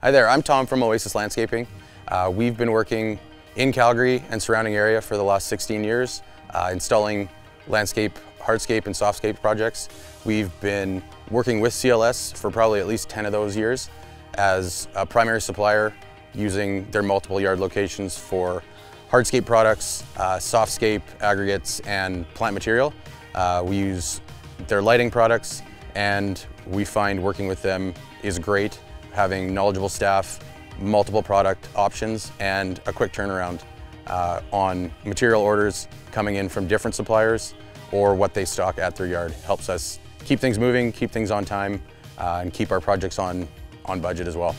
Hi there, I'm Tom from Oasis Landscaping. Uh, we've been working in Calgary and surrounding area for the last 16 years, uh, installing landscape, hardscape and softscape projects. We've been working with CLS for probably at least 10 of those years as a primary supplier using their multiple yard locations for hardscape products, uh, softscape, aggregates, and plant material. Uh, we use their lighting products and we find working with them is great having knowledgeable staff, multiple product options, and a quick turnaround uh, on material orders coming in from different suppliers or what they stock at their yard. Helps us keep things moving, keep things on time, uh, and keep our projects on, on budget as well.